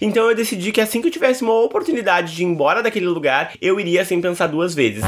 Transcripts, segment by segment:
Então eu decidi que assim que eu tivesse uma oportunidade de ir embora daquele lugar, eu iria sem pensar duas vezes.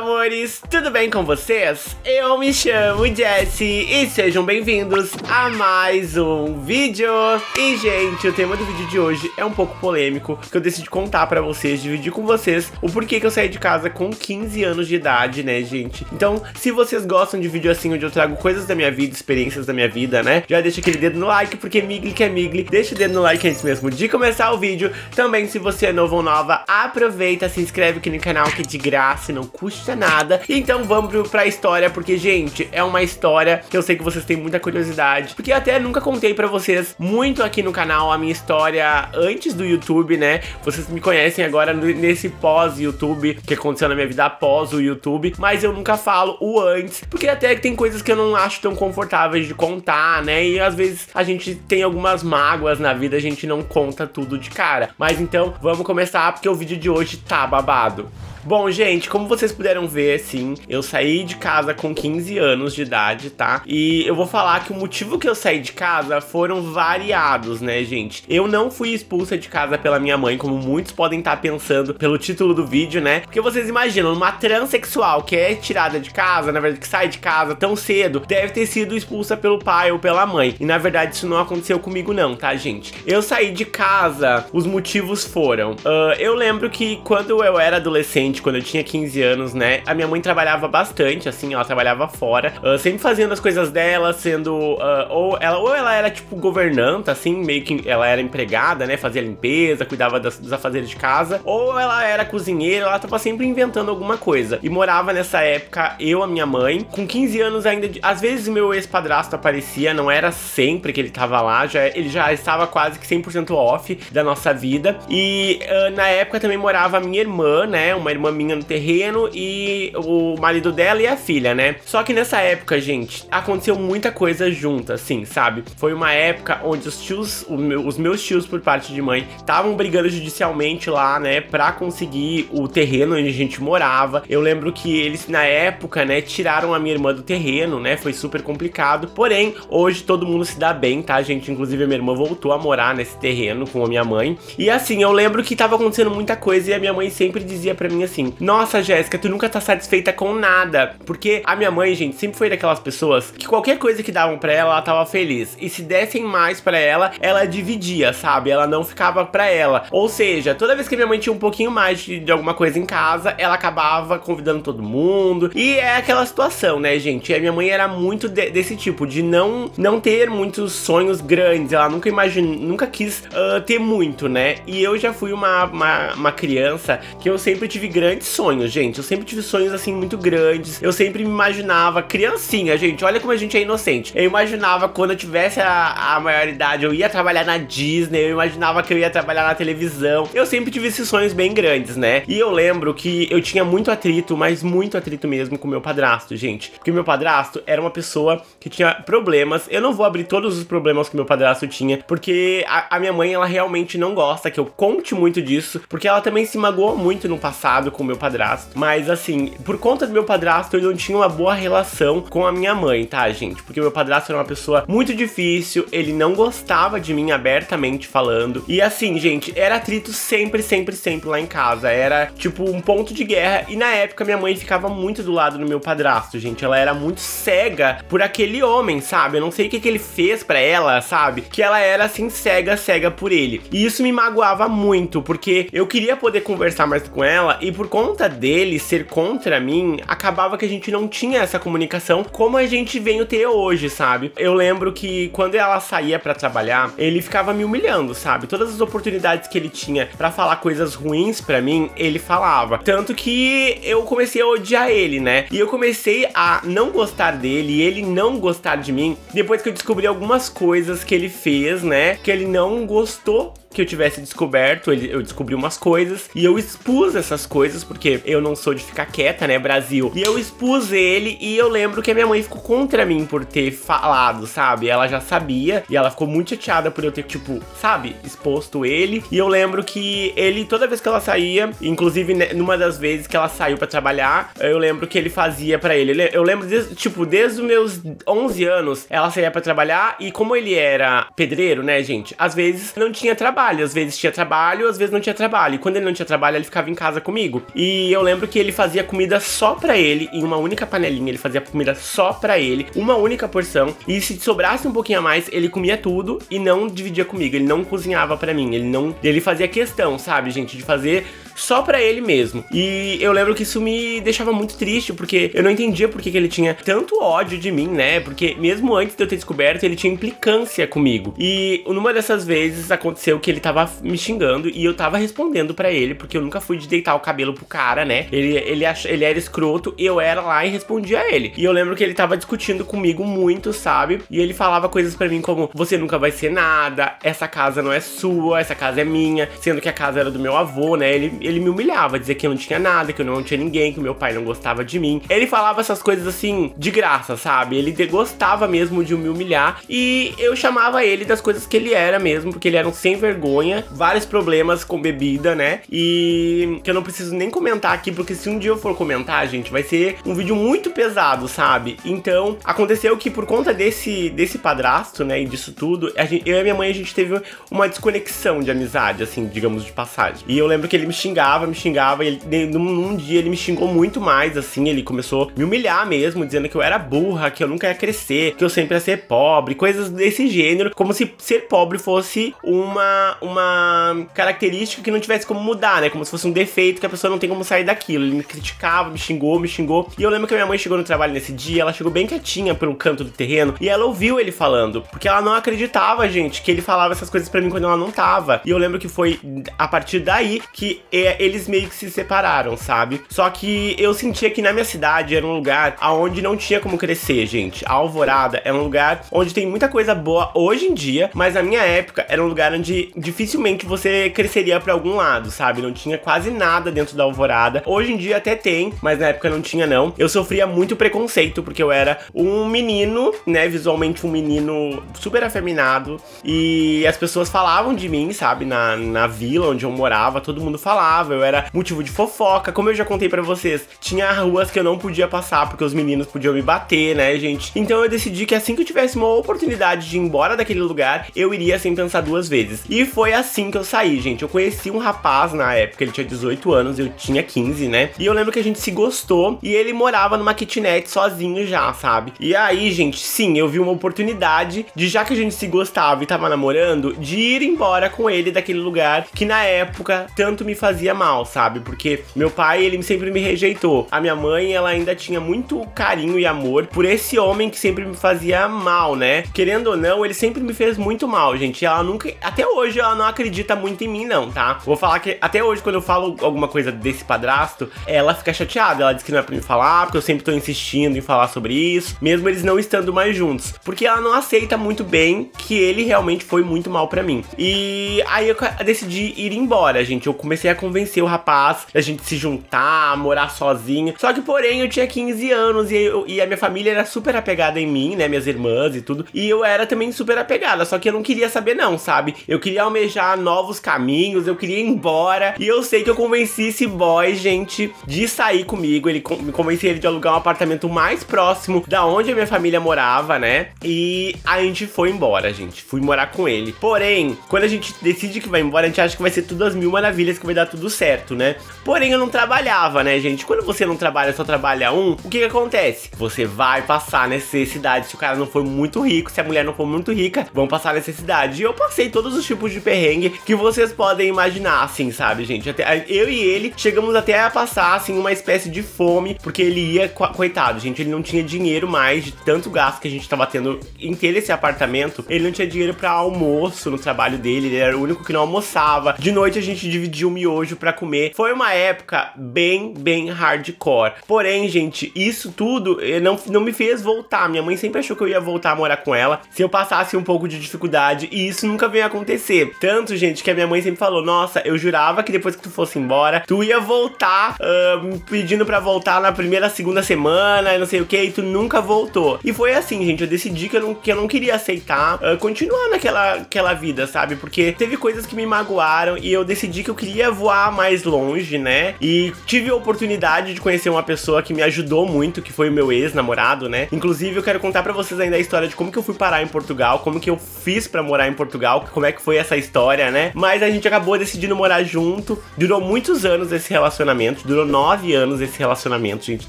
Amores, tudo bem com vocês? Eu me chamo Jessie e sejam bem-vindos a mais um vídeo. E, gente, o tema do vídeo de hoje é um pouco polêmico, que eu decidi contar pra vocês, dividir com vocês o porquê que eu saí de casa com 15 anos de idade, né, gente? Então, se vocês gostam de vídeo assim, onde eu trago coisas da minha vida, experiências da minha vida, né, já deixa aquele dedo no like, porque migli que é migli, deixa o dedo no like antes mesmo de começar o vídeo. Também, se você é novo ou nova, aproveita, se inscreve aqui no canal, que é de graça e não custa custa nada. Então vamos pra história, porque, gente, é uma história que eu sei que vocês têm muita curiosidade. Porque até nunca contei pra vocês muito aqui no canal a minha história antes do YouTube, né? Vocês me conhecem agora nesse pós-YouTube, que aconteceu na minha vida após o YouTube. Mas eu nunca falo o antes, porque até tem coisas que eu não acho tão confortáveis de contar, né? E às vezes a gente tem algumas mágoas na vida, a gente não conta tudo de cara. Mas então, vamos começar, porque o vídeo de hoje tá babado. Bom, gente, como vocês puderam ver, sim, eu saí de casa com 15 anos de idade, tá? E eu vou falar que o motivo que eu saí de casa foram variados, né, gente? Eu não fui expulsa de casa pela minha mãe, como muitos podem estar tá pensando pelo título do vídeo, né? Porque vocês imaginam, uma transexual que é tirada de casa, na verdade, que sai de casa tão cedo, deve ter sido expulsa pelo pai ou pela mãe. E na verdade, isso não aconteceu comigo, não, tá, gente? Eu saí de casa, os motivos foram. Uh, eu lembro que quando eu era adolescente, quando eu tinha 15 anos, né? A minha mãe trabalhava bastante, assim, ela trabalhava fora, uh, sempre fazendo as coisas dela, sendo. Uh, ou, ela, ou ela era tipo governanta, assim, meio que ela era empregada, né? Fazia limpeza, cuidava das, dos afazeres de casa, ou ela era cozinheira, ela tava sempre inventando alguma coisa. E morava nessa época eu, a minha mãe, com 15 anos ainda. Às vezes meu ex-padrasto aparecia, não era sempre que ele tava lá, já, ele já estava quase que 100% off da nossa vida. E uh, na época também morava a minha irmã, né? Uma irmã minha no terreno e o marido dela e a filha, né? Só que nessa época, gente, aconteceu muita coisa junta, assim, sabe? Foi uma época onde os tios, os meus tios por parte de mãe, estavam brigando judicialmente lá, né, pra conseguir o terreno onde a gente morava. Eu lembro que eles, na época, né, tiraram a minha irmã do terreno, né? Foi super complicado. Porém, hoje todo mundo se dá bem, tá, gente? Inclusive, a minha irmã voltou a morar nesse terreno com a minha mãe. E assim, eu lembro que tava acontecendo muita coisa e a minha mãe sempre dizia para mim assim: Nossa, Jéssica, tu nunca tá satisfeita com nada. Porque a minha mãe, gente, sempre foi daquelas pessoas que qualquer coisa que davam pra ela, ela tava feliz. E se dessem mais pra ela, ela dividia, sabe? Ela não ficava pra ela. Ou seja, toda vez que minha mãe tinha um pouquinho mais de, de alguma coisa em casa, ela acabava convidando todo mundo. E é aquela situação, né, gente? E a minha mãe era muito de, desse tipo, de não, não ter muitos sonhos grandes. Ela nunca imaginou, nunca quis uh, ter muito, né? E eu já fui uma, uma, uma criança que eu sempre tive grandes sonhos, gente. Eu sempre tive sonhos assim muito grandes. Eu sempre me imaginava, criancinha, gente. Olha como a gente é inocente. Eu imaginava quando eu tivesse a, a maioridade, eu ia trabalhar na Disney. Eu imaginava que eu ia trabalhar na televisão. Eu sempre tive esses sonhos bem grandes, né? E eu lembro que eu tinha muito atrito, mas muito atrito mesmo com meu padrasto, gente. Porque meu padrasto era uma pessoa que tinha problemas. Eu não vou abrir todos os problemas que meu padrasto tinha, porque a, a minha mãe, ela realmente não gosta que eu conte muito disso, porque ela também se magoou muito no passado com meu padrasto. Mas assim, por conta do meu padrasto, eu não tinha uma boa relação com a minha mãe, tá, gente? Porque meu padrasto era uma pessoa muito difícil, ele não gostava de mim abertamente falando. E assim, gente, era atrito sempre, sempre, sempre lá em casa. Era tipo um ponto de guerra. E na época minha mãe ficava muito do lado do meu padrasto, gente. Ela era muito cega por aquele homem, sabe? Eu não sei o que, que ele fez para ela, sabe? Que ela era assim, cega, cega por ele. E isso me magoava muito, porque eu queria poder conversar mais com ela e por conta dele ser contra mim, acabava que a gente não tinha essa comunicação como a gente veio ter hoje, sabe? Eu lembro que quando ela saía para trabalhar, ele ficava me humilhando, sabe? Todas as oportunidades que ele tinha para falar coisas ruins para mim, ele falava. Tanto que eu comecei a odiar ele, né? E eu comecei a não gostar dele e ele não gostar de mim depois que eu descobri algumas coisas que ele fez, né? Que ele não gostou que eu tivesse descoberto, eu descobri umas coisas e eu expus essas coisas, porque eu não sou de ficar quieta, né, Brasil? E eu expus ele e eu lembro que a minha mãe ficou contra mim por ter falado, sabe? Ela já sabia e ela ficou muito chateada por eu ter, tipo, sabe, exposto ele. E eu lembro que ele, toda vez que ela saía, inclusive né, numa das vezes que ela saiu para trabalhar, eu lembro que ele fazia para ele. Eu lembro, tipo, desde os meus 11 anos, ela saía para trabalhar e como ele era pedreiro, né, gente? Às vezes não tinha trabalho, às vezes tinha trabalho, às vezes não tinha trabalho. E quando ele não tinha trabalho, ele ficava em casa comigo. E eu lembro que ele fazia comida só para ele, em uma única panelinha, ele fazia comida só para ele, uma única porção. E se sobrasse um pouquinho a mais, ele comia tudo e não dividia comigo. Ele não cozinhava para mim, ele não, ele fazia questão, sabe, gente, de fazer só para ele mesmo. E eu lembro que isso me deixava muito triste, porque eu não entendia por que, ele tinha tanto ódio de mim, né? Porque mesmo antes de eu ter descoberto, ele tinha implicância comigo. E numa dessas vezes aconteceu que ele tava me xingando e eu tava respondendo para ele, porque eu nunca fui de deitar o cabelo pro cara, né? Ele, ele, ach, ele era escroto, eu era lá e respondia a ele. E eu lembro que ele tava discutindo comigo muito, sabe? E ele falava coisas para mim como: você nunca vai ser nada, essa casa não é sua, essa casa é minha, sendo que a casa era do meu avô, né? Ele, ele me humilhava, dizia que eu não tinha nada, que eu não tinha ninguém, que meu pai não gostava de mim. Ele falava essas coisas assim, de graça, sabe? Ele gostava mesmo de me humilhar e eu chamava ele das coisas que ele era mesmo, porque ele era um sem vergonha, vários problemas com bebida, né? E que eu não preciso nem comentar aqui, porque se um dia eu for comentar, gente, vai ser um vídeo muito pesado, sabe? Então, aconteceu que por conta desse, desse padrasto, né, e disso tudo, gente, eu e minha mãe, a gente teve uma desconexão de amizade, assim, digamos, de passagem. E eu lembro que ele me xingava xingava, me xingava. E ele, num, num, dia ele me xingou muito mais, assim. Ele começou a me humilhar mesmo, dizendo que eu era burra, que eu nunca ia crescer, que eu sempre ia ser pobre, coisas desse gênero. Como se ser pobre fosse uma, uma característica que não tivesse como mudar, né? Como se fosse um defeito que a pessoa não tem como sair daquilo. Ele me criticava, me xingou, me xingou. E eu lembro que minha mãe chegou no trabalho nesse dia, ela chegou bem quietinha pelo canto do terreno e ela ouviu ele falando, porque ela não acreditava, gente, que ele falava essas coisas para mim quando ela não tava. E eu lembro que foi a partir daí que eles meio que se separaram, sabe? Só que eu sentia que na minha cidade era um lugar aonde não tinha como crescer, gente. A Alvorada é um lugar onde tem muita coisa boa hoje em dia, mas na minha época era um lugar onde dificilmente você cresceria para algum lado, sabe? Não tinha quase nada dentro da Alvorada. Hoje em dia até tem, mas na época não tinha não. Eu sofria muito preconceito porque eu era um menino, né, visualmente um menino super afeminado e as pessoas falavam de mim, sabe, na, na vila onde eu morava, todo mundo falava era motivo de fofoca. Como eu já contei para vocês, tinha ruas que eu não podia passar porque os meninos podiam me bater, né, gente? Então eu decidi que assim que eu tivesse uma oportunidade de ir embora daquele lugar, eu iria sem pensar duas vezes. E foi assim que eu saí, gente. Eu conheci um rapaz na época, ele tinha 18 anos, eu tinha 15, né? E eu lembro que a gente se gostou e ele morava numa kitnet sozinho já, sabe? E aí, gente, sim, eu vi uma oportunidade de já que a gente se gostava e tava namorando, de ir embora com ele daquele lugar que na época tanto me fazia mal, sabe? Porque meu pai, ele sempre me rejeitou. A minha mãe, ela ainda tinha muito carinho e amor por esse homem que sempre me fazia mal, né? Querendo ou não, ele sempre me fez muito mal, gente. Ela nunca, até hoje, ela não acredita muito em mim, não, tá? Vou falar que até hoje, quando eu falo alguma coisa desse padrasto, ela fica chateada. Ela diz que não é pra me falar, porque eu sempre tô insistindo em falar sobre isso, mesmo eles não estando mais juntos. Porque ela não aceita muito bem que ele realmente foi muito mal para mim. E aí eu decidi ir embora, gente. Eu comecei a convencer convencer o rapaz a gente se juntar, morar sozinho. Só que, porém, eu tinha 15 anos e, eu, e a minha família era super apegada em mim, né? Minhas irmãs e tudo. E eu era também super apegada, só que eu não queria saber, não, sabe? Eu queria almejar novos caminhos, eu queria ir embora. E eu sei que eu convenci esse boy, gente, de sair comigo. Ele me convenci ele de alugar um apartamento mais próximo da onde a minha família morava, né? E a gente foi embora, gente. Fui morar com ele. Porém, quando a gente decide que vai embora, a gente acha que vai ser tudo as mil maravilhas, que vai dar tudo certo certo, né? Porém, eu não trabalhava, né, gente? Quando você não trabalha, só trabalha um, o que que acontece? Você vai passar necessidade. Se o cara não for muito rico, se a mulher não for muito rica, vão passar necessidade. E eu passei todos os tipos de perrengue que vocês podem imaginar, assim, sabe, gente? Até, eu e ele chegamos até a passar, assim, uma espécie de fome, porque ele ia, coitado, gente, ele não tinha dinheiro mais de tanto gasto que a gente tava tendo ter esse apartamento. Ele não tinha dinheiro para almoço no trabalho dele, ele era o único que não almoçava. De noite a gente dividia o miojo miojo pra comer. Foi uma época bem, bem hardcore. Porém, gente, isso tudo eh, não, não me fez voltar. Minha mãe sempre achou que eu ia voltar a morar com ela se eu passasse um pouco de dificuldade. E isso nunca veio acontecer. Tanto, gente, que a minha mãe sempre falou: Nossa, eu jurava que depois que tu fosse embora, tu ia voltar uh, pedindo pra voltar na primeira, segunda semana, não sei o que, e tu nunca voltou. E foi assim, gente. Eu decidi que eu não, que eu não queria aceitar uh, continuar naquela aquela vida, sabe? Porque teve coisas que me magoaram e eu decidi que eu queria voar mais longe, né? E tive a oportunidade de conhecer uma pessoa que me ajudou muito, que foi o meu ex-namorado, né? Inclusive, eu quero contar para vocês ainda a história de como que eu fui parar em Portugal, como que eu fiz para morar em Portugal, como é que foi essa história, né? Mas a gente acabou decidindo morar junto. Durou muitos anos esse relacionamento, durou nove anos esse relacionamento, gente.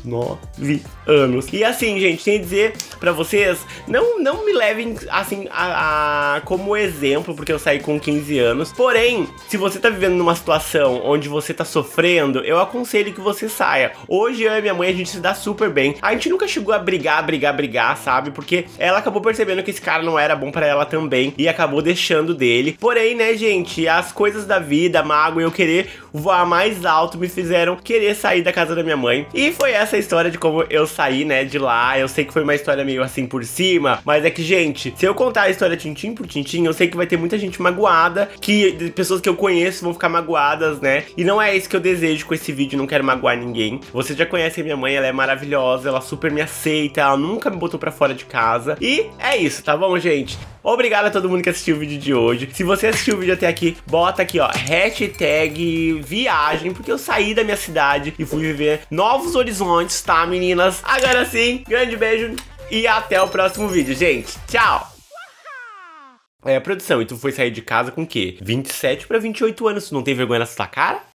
Nove anos. E assim, gente, tem que dizer para vocês, não, não me levem assim a, a, como exemplo, porque eu saí com 15 anos. Porém, se você tá vivendo numa situação onde você tá sofrendo, eu aconselho que você saia. Hoje eu e minha mãe a gente se dá super bem. A gente nunca chegou a brigar, brigar, brigar, sabe? Porque ela acabou percebendo que esse cara não era bom para ela também e acabou deixando dele. Porém, né, gente, as coisas da vida, a mágoa e eu querer voar mais alto me fizeram querer sair da casa da minha mãe. E foi essa história de como eu saí, né, de lá. Eu sei que foi uma história meio assim por cima, mas é que, gente, se eu contar a história tintim por tintim, eu sei que vai ter muita gente magoada, que pessoas que eu conheço vão ficar magoadas, né? E não é isso que eu desejo com esse vídeo, não quero magoar ninguém. Você já conhece a minha mãe, ela é maravilhosa, ela super me aceita, ela nunca me botou pra fora de casa. E é isso, tá bom, gente? Obrigado a todo mundo que assistiu o vídeo de hoje. Se você assistiu o vídeo até aqui, bota aqui, ó, hashtag viagem, porque eu saí da minha cidade e fui viver novos horizontes, tá, meninas? Agora sim, grande beijo e até o próximo vídeo, gente. Tchau! É, produção, e tu foi sair de casa com o quê? 27 pra 28 anos, tu não tem vergonha na sua cara?